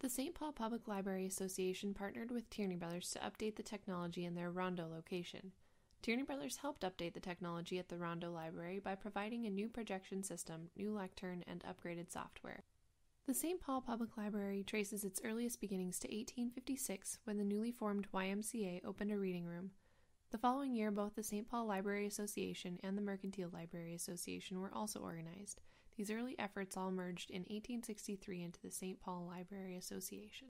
The St. Paul Public Library Association partnered with Tierney Brothers to update the technology in their Rondo location. Tierney Brothers helped update the technology at the Rondo Library by providing a new projection system, new lectern, and upgraded software. The St. Paul Public Library traces its earliest beginnings to 1856 when the newly formed YMCA opened a reading room. The following year, both the St. Paul Library Association and the Mercantile Library Association were also organized. These early efforts all merged in 1863 into the St. Paul Library Association.